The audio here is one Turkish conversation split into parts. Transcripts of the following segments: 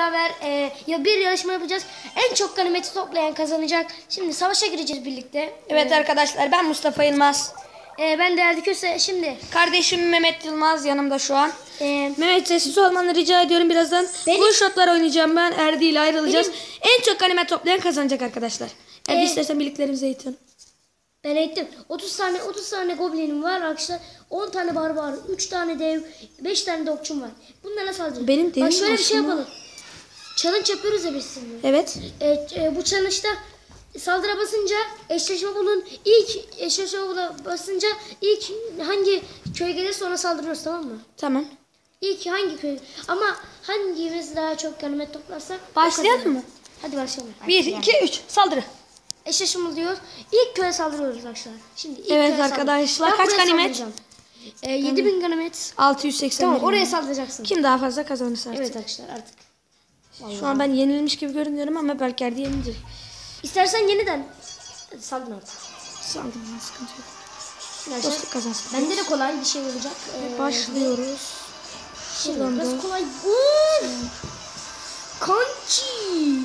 beraber e, ya bir yarışma yapacağız. En çok ganimeti toplayan kazanacak. Şimdi savaşa gireceğiz birlikte. Evet arkadaşlar ben Mustafa Yılmaz. E, ben de Erdi Köse. Şimdi Kardeşim Mehmet Yılmaz yanımda şu an. e, Mehmet sessiz olmanı rica ediyorum birazdan. Benim- Bu shotlar oynayacağım ben. Erdi ile ayrılacağız. En çok ganimet toplayan kazanacak arkadaşlar. Erdi Ee, istersen birliklerimize eğitin. ben eğittim. 30 tane 30 tane goblinim var arkadaşlar. 10 tane barbar, 3 tane dev, 5 tane de okçum var. Bunlara saldırın. Benim Bak devim şöyle bir şey aslında- yapalım. Challenge yapıyoruz ya biz sizinle. Evet. E, e, bu challenge'da saldıra basınca eşleşme bulun. İlk eşleşme bula basınca ilk hangi köye gelirse ona saldırıyoruz tamam mı? Tamam. İlk hangi köy? Ama hangimiz daha çok ganimet toplarsak Başlayalım mı? Hadi başlayalım. 1, 2, 3 saldırı. Eşleşme diyor. İlk köye saldırıyoruz arkadaşlar. Şimdi ilk Evet köye arkadaşlar, kaç ganimet? E, 7000 ganimet. 680 Tamam oraya saldıracaksın. Kim daha fazla kazanırsa artık. Evet arkadaşlar artık. Şu an ben yenilmiş gibi görünüyorum ama belki Erdi yenilecek. İstersen yeniden saldın artık. Saldım ben sıkıntı yok. Arkadaşlar, Dostluk kazansın. Bende de kolay bir şey olacak. Ee, Başlıyoruz. Şimdi Şuradan biraz da- kolay. Uf! Kanki.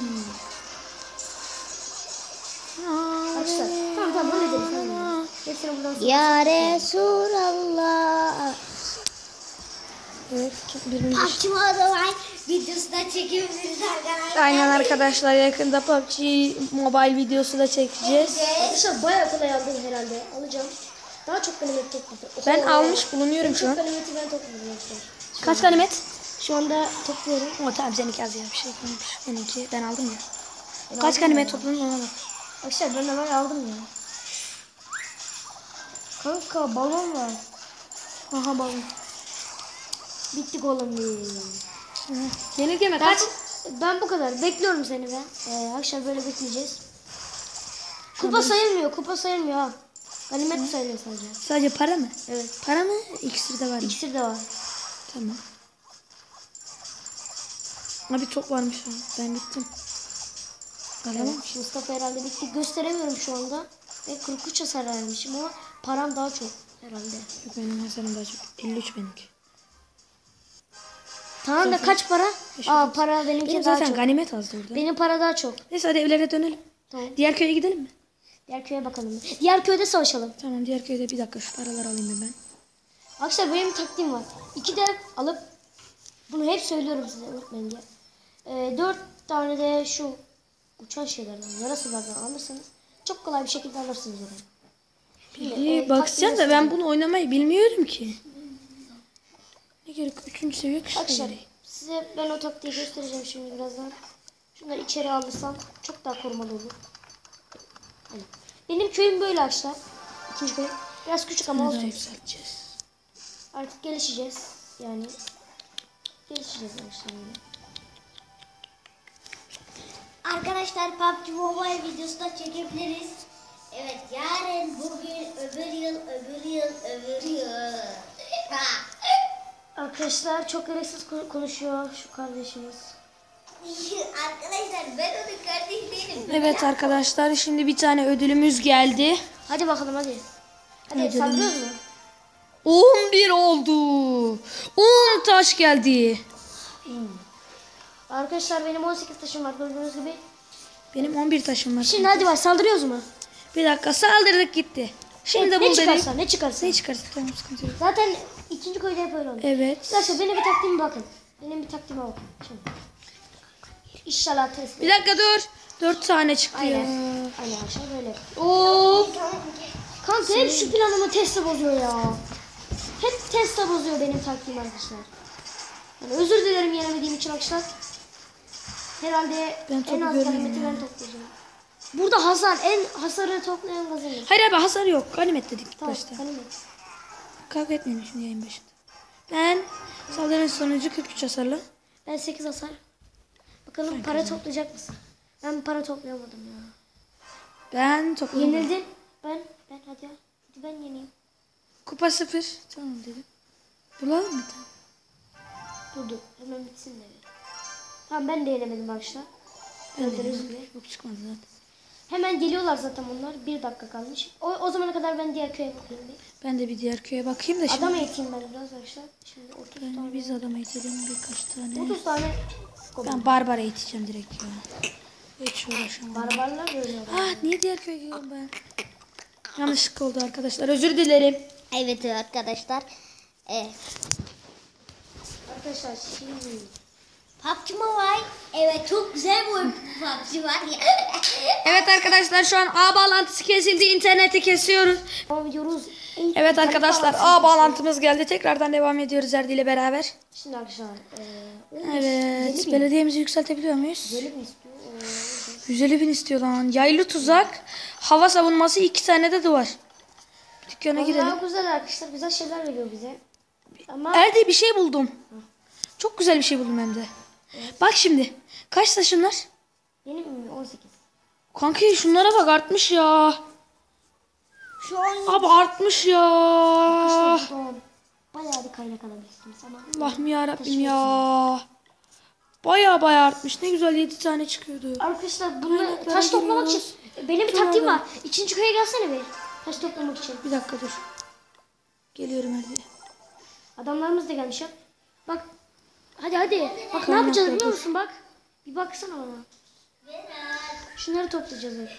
Arkadaşlar tamam tamam hallederiz. Hepsini buradan. Ya Resulallah. Evet. Birinci. Da var. Videosu da çekebiliriz arkadaşlar. Aynen arkadaşlar yakında PUBG mobile videosu da çekeceğiz. Arkadaşlar bayağı kolay aldım herhalde. Alacağım. Daha çok ganimet topladım. Ben almış bulunuyorum şu çok an. ganimeti ben topladım arkadaşlar. Kaç ganimet? Şu anda topluyorum. O tamam seninki az ya bir şey kalmış. Benimki ben aldım ya. Ben Kaç ganimet topladın ona bak. Arkadaşlar ben hemen aldım ya. Kanka balon var. Aha balon. Bittik oğlum. Mi? Ben, Kaç? ben bu kadar. Bekliyorum seni be. Ee, akşam böyle bekleyeceğiz. Kupa sayılmıyor. Kupa sayılmıyor ha. Ganimet sayılıyor sadece. Sadece para mı? Evet. Para mı? İkisi de var mı? İkisi de var. Tamam. Abi top varmış an. Ben bittim. Alamam. Evet. Mustafa herhalde bitti. Gösteremiyorum şu anda. Ve 43 hasar vermişim ama param daha çok herhalde. Benim hasarım daha çok. 53 benimki. Tamam da kaç para? Aa para benimki Benim daha zaten çok. ganimet azdı orada. Benim para daha çok. Neyse hadi evlere dönelim. Tamam. Diğer köye gidelim mi? Diğer köye bakalım. Diğer köyde savaşalım. Tamam diğer köyde bir dakika şu paraları alayım ben. Arkadaşlar benim taktiğim var. İki dev alıp bunu hep söylüyorum size unutmayın diye. Ee, dört tane de şu uçan şeylerden, yarasılardan alırsanız çok kolay bir şekilde alırsınız. Şimdi, İyi e, bakacağım da ben bunu oynamayı bilmiyorum ki. Gerek? Üçüncü seviye kış Arkadaşlar size ben o taktiği göstereceğim şimdi birazdan. Şunları içeri alırsam çok daha korumalı olur. Hani benim köyüm böyle arkadaşlar. İkinci köy. Biraz küçük ama olsun. yükselteceğiz. Artık gelişeceğiz. Yani gelişeceğiz arkadaşlar. yine. Arkadaşlar PUBG Mobile videosu da çekebiliriz. Evet yarın, bugün, öbür yıl, öbür yıl, öbür yıl. Ha. Arkadaşlar çok gereksiz ko- konuşuyor şu kardeşimiz. Arkadaşlar ben onun kardeş değilim. Evet arkadaşlar şimdi bir tane ödülümüz geldi. Hadi bakalım hadi. Hadi Hadi sallıyoruz mu? 11 oldu. 10 taş geldi. Arkadaşlar benim 18 taşım var gördüğünüz gibi. Benim 11 taşım var. Şimdi hadi var saldırıyoruz mu? Bir dakika saldırdık gitti. Şimdi ne, bul ne çıkarsa dedik. ne çıkarsa. Ne çıkarsa tamam sıkıntı yok. Zaten ikinci köyde hep öyle oluyor. Evet. Arkadaşlar benim bir taktiğime bakın. Benim bir taktiğime bakın. Şimdi. İnşallah test. Bir dakika dur. 4 tane çıktı ya. Aynen. Aynen aşağı böyle. Oo. Kanka hep şu planımı Tesla bozuyor ya. Hep Tesla bozuyor benim taktiğim arkadaşlar. Yani özür dilerim yenemediğim için arkadaşlar. Herhalde Ben en az ganimeti ben toplayacağım. Burada hasar, en hasarı toplayan kazanır. Hayır abi hasar yok. Ganimet dedik Tamam, başta. ganimet. Kavga etmeyelim şimdi yayın başında. Ben saldırının sonucu 43 hasarlı. Ben 8 hasar. Bakalım para toplayacak mısın? Ben para toplayamadım ya. Ben topladım. Yenildin. Ben, ben hadi ya. Hadi ben yeneyim. Kupa 0. Tamam dedim. Bulalım bir tane. Dur dur. Hemen bitsin de. Tamam ben de yenemedim arkadaşlar. Yenemedim. gibi. Yok çıkmadı zaten. Hemen geliyorlar zaten onlar. Bir dakika kalmış. O, o zamana kadar ben diğer köye bakayım bir. Ben de bir diğer köye bakayım da şimdi. Adam eğiteyim ben biraz arkadaşlar. Şimdi 30 Ben tane. biz adam eğitelim birkaç tane. 30 tane. Ben Barbara iteceğim direkt ya. Hiç uğraşamam. Barbarlar oynuyor. Ah niye diğer köye gidiyorum ben? Yanlışlık oldu arkadaşlar. Özür dilerim. Evet arkadaşlar. Evet. Arkadaşlar şimdi PUBG Mobile. Evet çok güzel bir oyun PUBG var ya. Evet arkadaşlar şu an ağ bağlantısı kesildi. İnterneti kesiyoruz. devam ediyoruz. Evet arkadaşlar ağ bağlantımız geldi. Tekrardan devam ediyoruz Erdi ile beraber. Şimdi arkadaşlar eee Evet. Belediyemizi yükseltebiliyor muyuz? Böyle mi istiyor? Eee, 150 bin istiyor lan. Yaylı tuzak, hava savunması, iki tane de duvar. Dükkana Vallahi girelim. güzel arkadaşlar. Güzel şeyler veriyor bize. Ama Erdi bir şey buldum. Çok güzel bir şey buldum hem de. Bak şimdi. Kaç taşınlar? yeni mi? 18. Kanki şunlara bak artmış ya. Şu an Abi artmış ya. Bayağı bir kaynak alabilirsiniz ama Allah'ım ya Rabbim ya. Baya baya artmış. Ne güzel 7 tane çıkıyordu. Arkadaşlar bunu Kaynaklara taş toplamak için benim bir taktiğim var. İkinci köye gelsene bir. Taş toplamak için. Bir dakika dur. Geliyorum Erdi. Adamlarımız da gelmiş ya. Bak. Hadi. Bak ne yapacağız biliyor musun bak. Bir baksana bana. Şunları toplayacağız hep.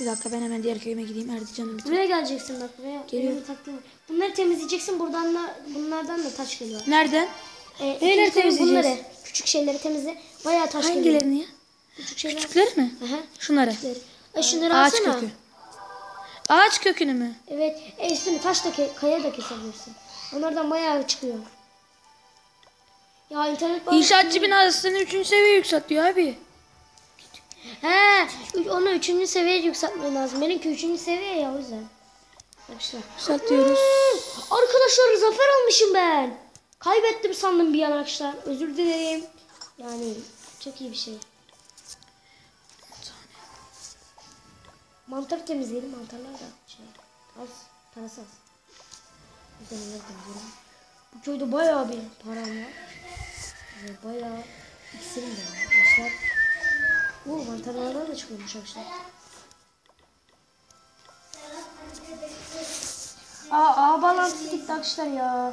Bir dakika ben hemen diğer köyüme gideyim. Erdi canım. bir Buraya geleceksin bak buraya. Geliyorum. Bunları temizleyeceksin. Buradan da bunlardan da taş geliyor. Nereden? Ee, köye temizleyeceğiz? Bunları. Küçük şeyleri temizle. Bayağı taş geliyor. Hangilerini ya? Küçük şeyler. Küçükleri mi? Aha. Şunları. Ay şunları Ağaç alsana. kökü. Ağaç kökünü mü? Evet. E üstünü taş da kaya da kesebilirsin. Onlardan bayağı çıkıyor. Ya internet bağlantısı- İnşaatçı binasını 3. seviye yükseltiyor abi. He, onu üçüncü seviyeye yükseltmen lazım. Benimki üçüncü seviye ya o yüzden. Arkadaşlar. Yükseltiyoruz. Arkadaşlar zafer almışım ben. Kaybettim sandım bir an arkadaşlar. Özür dilerim. Yani çok iyi bir şey. Mantar temizleyelim. Mantarlar da şey az. Parası az. Bu köyde bayağı bir param var. Ve bayağı iksirim de var arkadaşlar. Oo mantarlardan da çıkıyormuş arkadaşlar. Aa, aa bağlantısı gitti arkadaşlar ya.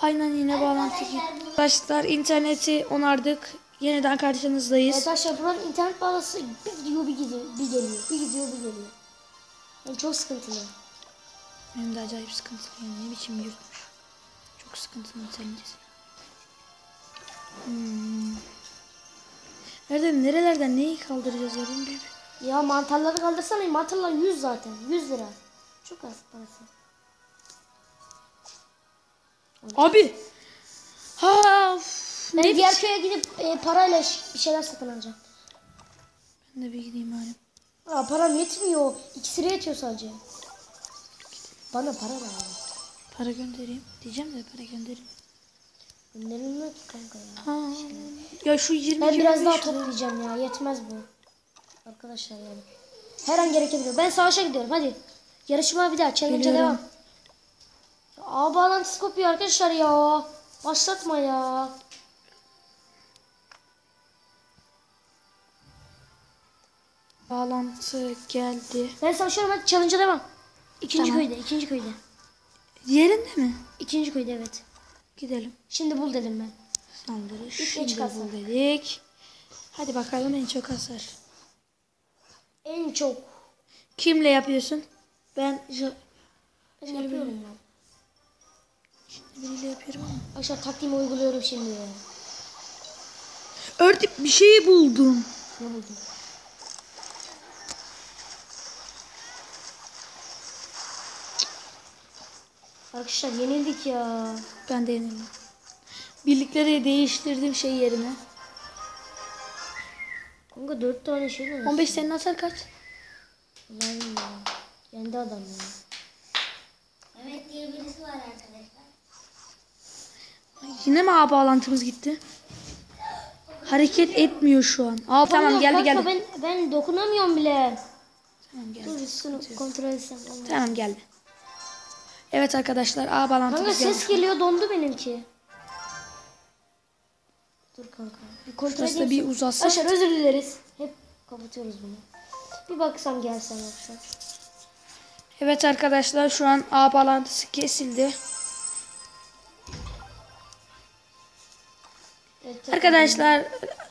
Aynen yine bağlantı gitti. Arkadaşlar interneti onardık. Yeniden karşınızdayız. Evet arkadaşlar buranın internet bağlantısı bir gidiyor bir gidiyor bir geliyor. Bir gidiyor bir geliyor. Yani çok sıkıntılı. Benim de acayip sıkıntılı yani. Ne biçim yurtmuş. Çok sıkıntılı internet. Hmm. Nereden nerelerden neyi kaldıracağız ya ben bir... Ya mantarları kaldırsana mantarlar 100 zaten 100 lira. Çok az parası. Abi! Ha, of. Ben ne diğer köye gidip e, parayla bir şeyler satın alacağım. Ben de bir gideyim bari. Aa, param yetmiyor. İkisine yetiyor sadece. Bana para lazım. Para göndereyim. Diyeceğim de para göndereyim. Gönderilmiyor ki kanka ya. Ha. Ya şu 20 Ben biraz daha 25 lira. toplayacağım ya. Yetmez bu. Arkadaşlar yani. Her an gerekebilir. Ben savaşa gidiyorum. Hadi. Yarışma bir daha. Challenge'a devam. Aa bağlantısı kopuyor arkadaşlar ya. Başlatma ya. Bağlantı geldi. Ben savaşıyorum hadi challenge'a devam. İkinci Tamam. köyde. ikinci köyde. Yerinde mi? İkinci köyde evet. Gidelim. Şimdi bul dedim ben. Saldırı. İlk Şimdi çıkarsa. bul dedik. Hadi bakalım en çok hasar. En çok. Kimle yapıyorsun? Ben Ben yapıyorum ya. biriyle yapıyorum ama. Arkadaşlar taktiğimi uyguluyorum şimdi. Örtü bir şey buldum. Ne buldun? Arkadaşlar yenildik ya. Ben de yenildim. Birlikleri değiştirdim şey yerine. Kanka dört tane şey var. 15 senin hasar kaç? Vallahi bilmiyorum. Yendi adam ya. Mehmet diye birisi var arkadaşlar. Ay, Yine mi ağ bağlantımız gitti? Hareket etmiyor şu an. Aa tamam geldi geldi. Ben, ben dokunamıyorum bile. Tamam geldi. Dur kontrol etsem. Tamam geldi. Evet arkadaşlar ağ Kanka bağlantımız geldi. ses geliyor dondu benimki. Dur kanka. Bir kontrol Şurası da bir uzatsa. Arkadaşlar özür dileriz. Hep kapatıyoruz bunu. Bir baksam gelsem arkadaşlar. Evet arkadaşlar şu an ağ bağlantısı kesildi. Evet, Arkadaşlar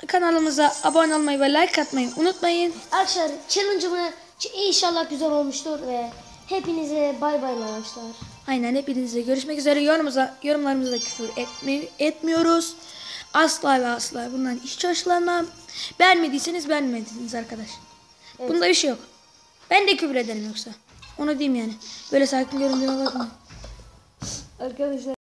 kanalımıza abone olmayı ve like atmayı unutmayın. Arkadaşlar challenge'ımı inşallah güzel olmuştur ve hepinize bay bay arkadaşlar. Aynen hepinizle görüşmek üzere. Yorumuza, yorumlarımıza küfür etmi- etmiyoruz. Asla ve asla bundan hiç hoşlanmam. Beğenmediyseniz beğenmediniz arkadaş. Bunda bir şey yok. Ben de küfür ederim yoksa. Onu diyeyim yani. Böyle sakin göründüğüme bakmayın. Arkadaşlar